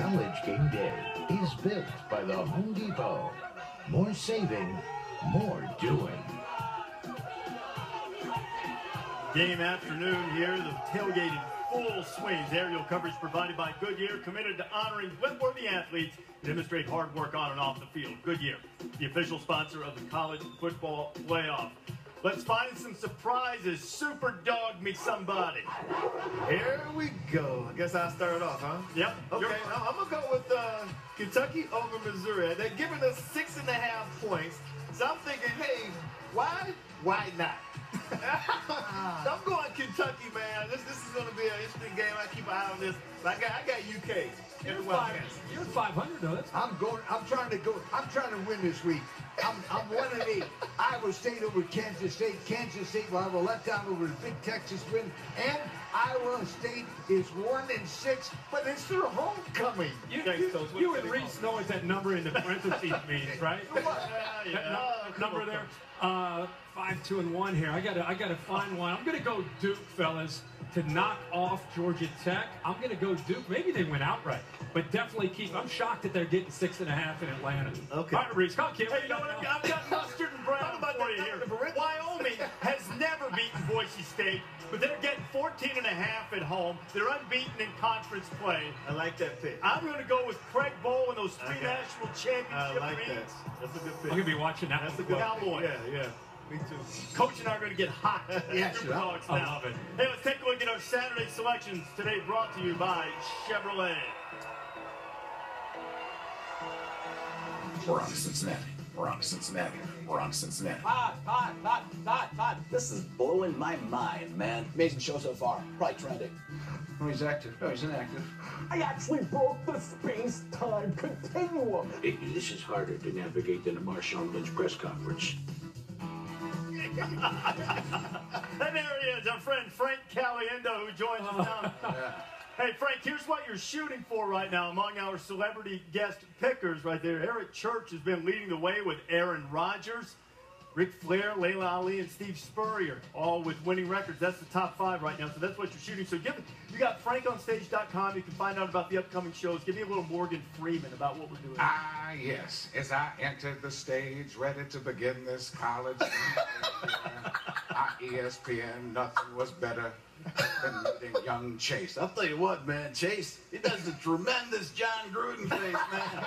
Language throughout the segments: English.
College game day is built by the Home Depot. More saving, more doing. Game afternoon here, the tailgate in full swing. Aerial coverage provided by Goodyear, committed to honoring web-worthy athletes demonstrate hard work on and off the field. Goodyear, the official sponsor of the college football playoff. Let's find some surprises. Super dog me somebody. Here we go. I guess I'll start off, huh? Yep. Okay, I'm gonna go with uh, Kentucky over Missouri. They're giving us six and a half points. So I'm thinking, hey, why? Why not? I'm going Kentucky, man. This this is gonna be an interesting game. I keep an eye on this. But I got I got UK. You're, in five, you're 500 though. That's I'm going. I'm trying to go. I'm trying to win this week. I'm, I'm one and eight. Iowa State over Kansas State. Kansas State will have a letdown over the Big Texas win, and Iowa State is one and six, but it's their homecoming. you, Thanks, you, Coach. You and? Rece know what that number in the parentheses means, right? Yeah, That yeah. nu- Oh, number there. Uh, five, two, and one here. I gotta, I gotta find one. I'm gonna go Duke, fellas, to knock off Georgia Tech. I'm gonna go Duke. Maybe they went outright, but definitely keep. I'm shocked that they're getting six and a half in Atlanta. Okay. All right, Rece, come on, kid. Hey, you know what? I've got, I've got mustard and brown Talk about for that you here. Wyoming has never beaten Boise State, but they're getting 14 and a half at home. They're unbeaten in conference play. I like that pick. I'm going to go with Craig Bohl and those three Okay. national I championship like that. That's a good pick. I'm gonna be watching that. That's a good close. Cowboy. Yeah, yeah. Me too. Coach and I are going to get hot. Yes, Super I- Dogs I now. love it. Hey, let's take a look at our Saturday selections today brought to you by Chevrolet. We're on to Cincinnati. We're on to Cincinnati. We're on to Cincinnati. Todd, Todd, Todd, Todd, Todd. This is blowing my mind, man. Amazing show so far. Probably trending. Oh, he's active. Oh, he's inactive. I actually broke the space-time continuum. This is harder to navigate than a Marshawn Lynch press conference. And there he is, our friend Frank Caliendo, who joins us now. Hey, Frank, here's what you're shooting for right now among our celebrity guest pickers right there. Eric Church has been leading the way with Aaron Rodgers, Ric Flair, Laila Ali, and Steve Spurrier, all with winning records. That's the top five right now, so that's what you're shooting. So give it, you got frankonstage.com. You can find out about the upcoming shows. Give me a little Morgan Freeman about what we're doing. Ah, yes. As I entered the stage, ready to begin this college, on ESPN, nothing was better than meeting young Chase. I'll tell you what, man, Chase, he does a tremendous Jon Gruden face, man.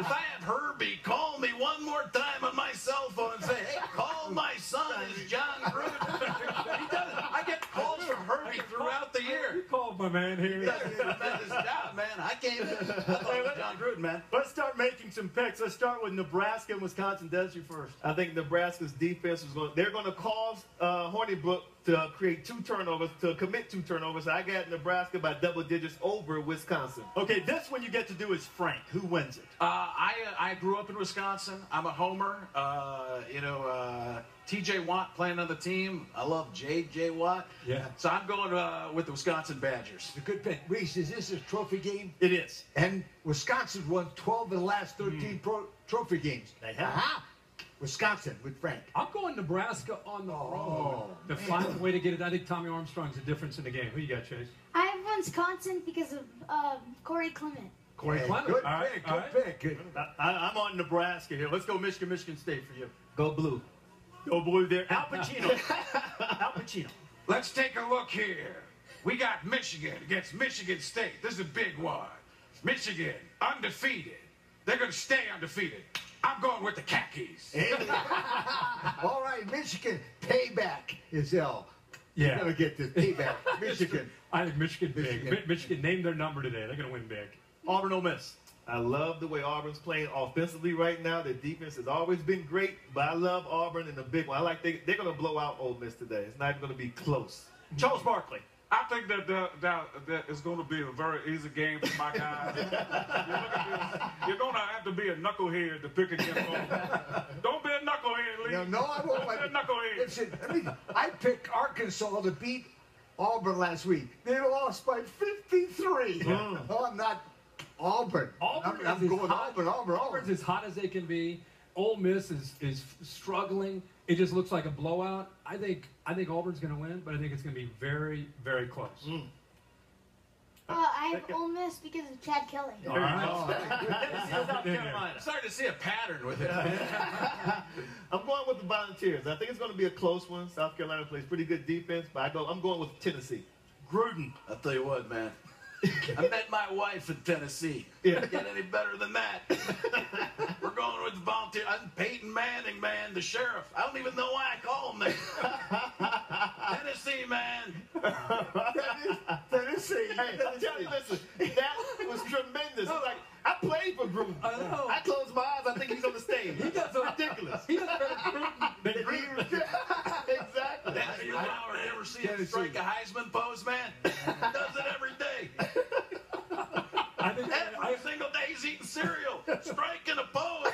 if I had Herbie call me one more time on my cell phone and say, hey, call my son is Jon Gruden. he does. I get calls from Herbie throughout the year. You year. called my man He here. does a tremendous job, man. I came in. I thought it was Jon Gruden, man. Let's start making some picks. Let's start with Nebraska and Wisconsin. Des, you first. I think Nebraska's defense is going. They're going to cause uh, Hornibrook to create two turnovers, to commit two turnovers. I got Nebraska by double digits over Wisconsin. Okay, this one you get to do is Frank. Who wins it? Uh, I I grew up in Wisconsin. I'm a homer. Uh, you know, uh, T.J. Watt playing on the team. I love J.J. Watt. Yeah. So I'm going uh, with the Wisconsin Badgers. It's a good pick. Rece, is this a trophy game? It is. And Wisconsin won 12 of the last 13 pro- trophy games. They have. Aha! Wisconsin with Frank. I'm going Nebraska on the road Oh, to find a way to get it. I think Tommy Armstrong's the difference in the game. Who you got, Chase? I have Wisconsin because of um, Corey Clement. Corey Yeah, Clement. Good All right, pick. all Good right. pick. Good. I, I- I'm on Nebraska here. Let's go Michigan, Michigan State for you. Go blue. Go blue there. Al Pacino. Al Pacino. Let's take a look here. We got Michigan against Michigan State. This is a big one. Michigan, undefeated. They're going to stay undefeated. I'm going with the khakis. All right, Michigan. Payback is L. Yeah. You're going to get this payback. Michigan. I think Michigan big. Michigan. Mi- Michigan named their number today. They're going to win big. Auburn, Ole Miss. I love the way Auburn's playing offensively right now. Their defense has always been great, but I love Auburn in the big one. I like they, they're going to blow out Ole Miss today. It's not even going to be close. Charles Barkley. I think that that, that, that is going to be a very easy game for my guys. be a knucklehead to pick against Auburn. Don't be a knucklehead, Lee. No, no, I won't. Don't be a knucklehead. Listen, I mean, I picked Arkansas to beat Auburn last week. They lost by 53. Hmm. Oh, I'm not Auburn. Auburn I'm, I'm is going hot- Auburn, Auburn, Auburn's Auburn. as hot as they can be. Ole Miss is is struggling. It just looks like a blowout. I think I think Auburn's going to win, but I think it's going to be very very close. Hmm. Uh, I have Ole Miss because of Chad Kelly. All right. Tennessee, South Yeah. Carolina. I'm starting to see a pattern with it. I'm going with the Volunteers. I think it's going to be a close one. South Carolina plays pretty good defense, but I go. I'm going with Tennessee. Gruden. I'll tell you what, man. I met my wife in Tennessee. Yeah. Get any better than that? We're going with the volunteer. I'm Peyton Manning, man, the sheriff. I don't even know why I call him that. Tennessee, man. Tennessee. Hey, I'm telling you, listen, that was tremendous. It's like I played for Gruden. I know. I close my eyes. I think he's on the stage. He does a- ridiculous. He does better Gruden than Gruden. exactly. Dennis Lauer, you ever see him strike a Heisman pose, man? Does it every day. I think I, Every single day he's eating cereal, striking a pose.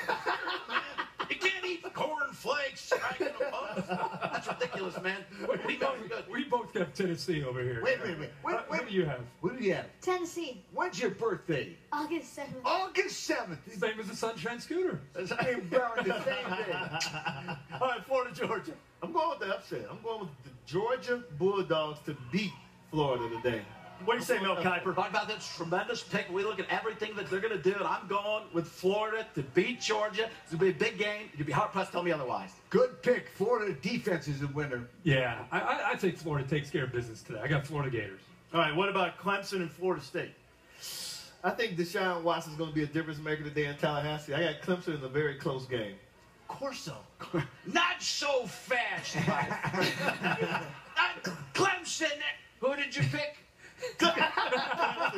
Man, you can't eat corn flakes striking a pose. That's ridiculous, man. He knows good. we both have Tennessee over here. Wait, wait, wait. Wait, Uh, wait. What do you have? What do you have? Tennessee, When's your birthday? August 7th. August 7th. Same as the Sunshine Scooter. Hey, Brown, the same day. All right, Florida, Georgia. I'm going with the upset. I'm going with the Georgia Bulldogs to beat Florida today. What do you say, Mel Kiper? Talk about this tremendous pick. We look at everything that they're going to do, and I'm going with Florida to beat Georgia. It's going to be a big game. You'd be hard pressed to tell me otherwise. Good pick. Florida defense is a winner. Yeah, I, I, I think Florida takes care of business today. I got Florida Gators. All right, what about Clemson and Florida State? I think Deshaun is going to be a difference maker today in Tallahassee. I got Clemson in a very close game. Of course so. Not so fast, Mike. Clemson. Who did you pick?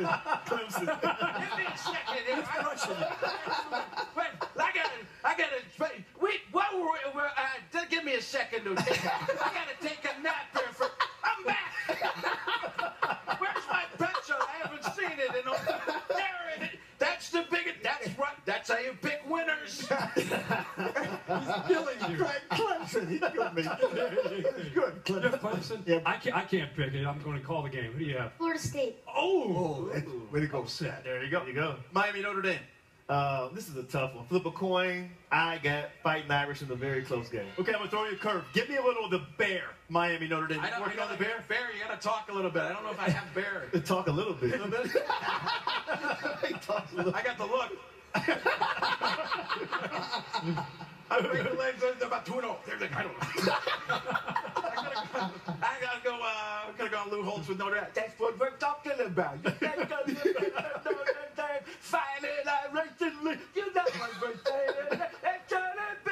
Clemson. Give me a second here. I want you. Wait, I gotta, I gotta. Wait, what were we? were, Uh, just give me a second to take. I gotta take a nap here. For, I'm back. Where's my pencil? I haven't seen it in a. There it is. That's the biggest. That's right. That's how you pick winners. He's Killing you. Right, Clemson. He got me. It's good, You Clemson. Clemson? I can't. I can't pick it. I'm going to call the game. Who do you have? Florida State. Oh, Oh, that's, way to go. upset. There you go. There you go. Miami, Notre Dame. Uh, this is a tough one. Flip a coin. I got Fighting Irish in a very close game. Okay, I'm gonna throw you a curve. Give me a little of the bear, Miami Notre Dame. I know, I Working know on the the bear. bear. Bear, you got to talk a little bit. I don't know if I have bear. Talk a little bit. Talk a little- I got the look. I break the legs. They're about two and oh. They're like, I don't know. I gotta go. I gotta go. Uh, gotta go on Lou Holtz with Notre Dame. That's what we're talking about. You can't go to Notre Dame, find it, I recently, you know what we're saying. It's gonna be.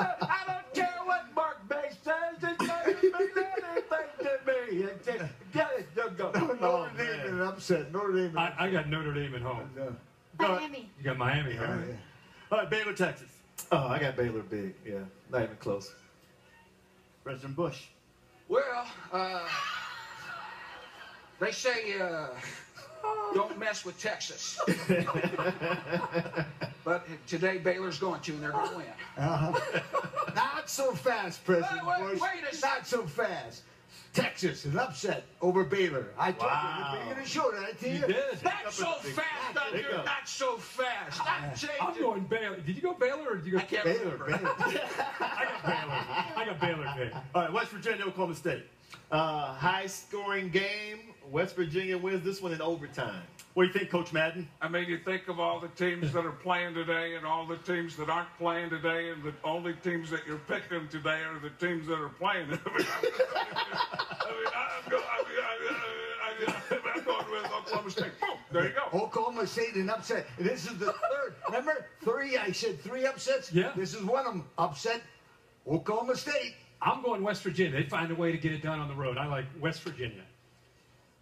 I don't care what Mark May says, it's gonna mean anything to me. It's just- Get it, go, go. Notre Dame in an upset. Notre Dame. I, I got Notre Dame at home. upset. Miami. You got Miami. Huh? Yeah, yeah. All right, Baylor, Texas. Oh, I got Baylor big. Yeah, not even close. President Bush. Well, uh, they say uh, don't mess with Texas. but today Baylor's going to, and they're going to win. Not so fast, President Wait, wait, Bush. wait a Not so fast. Texas, an upset over Baylor. I told Wow. you, you're going to show that to you. You did. Not so fast, Thunder. Not so fast. Not I'm changing. going Baylor. Did you go Baylor or did you go? I can't Baylor, remember. Baylor. I got Baylor. I got Baylor. All right, West Virginia, Oklahoma State. Uh, high scoring game. West Virginia wins this one in overtime. What do you think, Coach Madden? I mean, you think of all the teams that are playing today and all the teams that aren't playing today, and the only teams that you're picking today are the teams that are playing. I mean, I'm, going with Oklahoma State. Boom, there you go. Oklahoma State an upset. This is the third. Remember, three. I said three upsets. Yeah. This is one of them. Upset. Oklahoma State. I'm going West Virginia. They find a way to get it done on the road. I like West Virginia.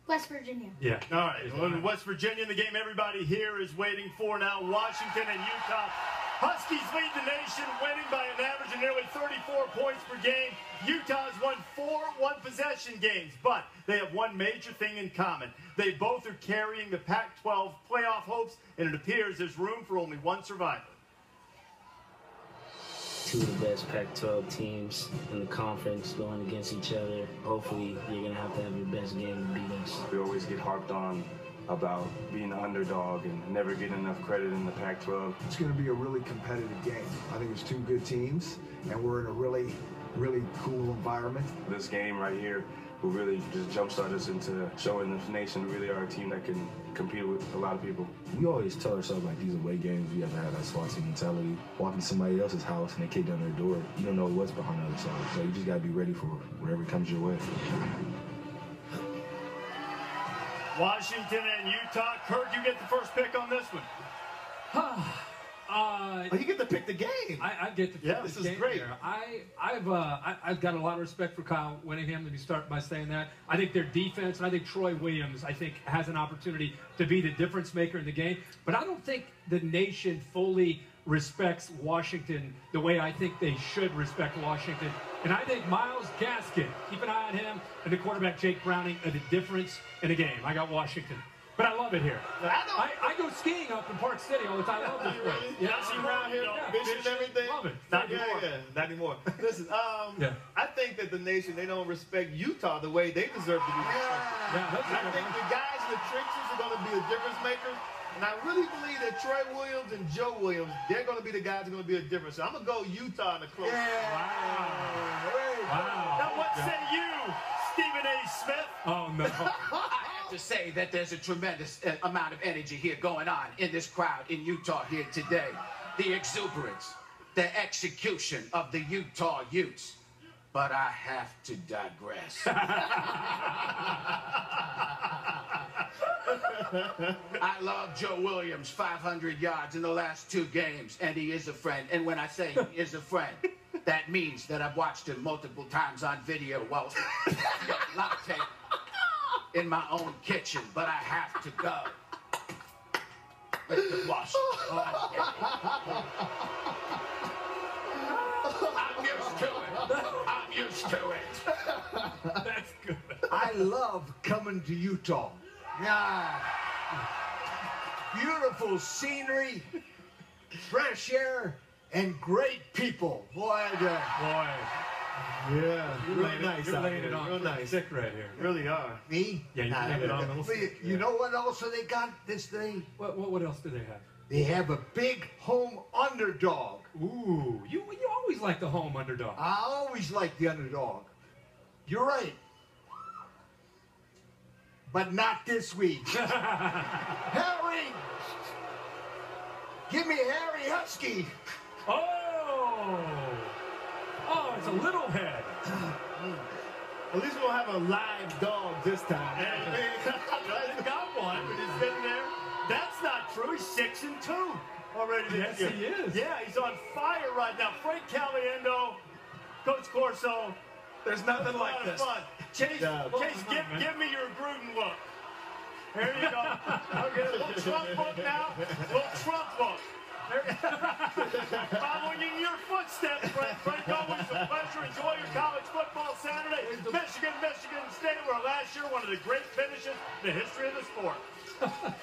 West Virginia. Yeah. All right, well, in West Virginia, in the game everybody here is waiting for now. Washington and Utah. Huskies lead the nation, winning by an average of nearly 34 points per game. Utah's won four one possession games, but they have one major thing in common. They both are carrying the Pac 12 playoff hopes, and it appears there's room for only one survivor. Two of the best Pac-12 teams in the conference going against each other. Hopefully, you're gonna have to have your best game to beat us. We always get harped on about being the underdog and never getting enough credit in the Pac-12. It's going to be a really competitive game. I think it's two good teams, and we're in a really really cool environment. This game right here will really just jumpstart us into showing the nation we really are a team that can compete with a lot of people. We always tell ourselves like these away games, we have to have that SWAT team mentality. Walking to somebody else's house and they kick down their door, you don't know what's behind the other side. So you just gotta be ready for whatever comes your way. Washington and Utah. Kirk, you get the first pick on this one. Uh, oh, you get to pick the game. I, I get to pick Yeah, the this is great. here. I, I've, uh, I, I've got a lot of respect for Kyle Whittingham. Let me start by saying that. I think their defense, and I think Troy Williams, I think, has an opportunity to be the difference maker in the game. But I don't think the nation fully respects Washington the way I think they should respect Washington. And I think Myles Gaskin, keep an eye on him, and the quarterback Jake Browning are the difference in the game. I got Washington. But I love it here. I, I go skiing up in Park City all the time. I love this place. Yeah, see around here, Yeah. fishing and everything. Love it. Not Yeah, anymore. yeah. Not anymore. Listen, um, Yeah. I think that the nation they don't respect Utah the way they deserve to be respected. Yeah, that's I a good think the guys in the trenches are going to be the difference makers. And I really believe that Troy Williams and Joe Williams, they're going to be the guys who are going to be a difference. So I'm going to go Utah in the close. Yeah. Wow. Now, what say you, Stephen A. Smith? Oh, no. To say that there's a tremendous uh, amount of energy here going on in this crowd in Utah here today. The exuberance, the execution of the Utah Utes. But I have to digress. I love Joe Williams, 500 yards in the last two games, and he is a friend. And when I say he is a friend, that means that I've watched him multiple times on video while latte in my own kitchen, but I have to go. Mr. Washington. I'm used to it. I'm used to it. That's good. I love coming to Utah. Yeah. Beautiful scenery, fresh air, and great people. Boy, I. Boy. Yeah, You're real laying, nice it, you're laying it on real nice. thick right here. Really are. Me? Yeah, you're laying it on a little but you- thick. You know what also they got this thing? What, what, what else do they have? They have a big home underdog. Ooh, you you always like the home underdog. I always like the underdog. You're right. But not this week. Harry! Give me Harry Husky. Oh! A little head. At least we don't have a live dog this time. He's got one, but he's sitting there. That's not true. He's six and two already this Yes, year. he is. Yeah, he's on fire right now. Frank Caliendo, Coach Corso. There's nothing a like lot this. fun. Chase, Yeah. Chase, give, give me your Gruden look. There you go. Okay, a little Trump look now. A little Trump look. Following in your footsteps, Frank. Frank, always a pleasure. Enjoy your college football Saturday. Michigan, Michigan State, where last year one of the great finishes in the history of the sport.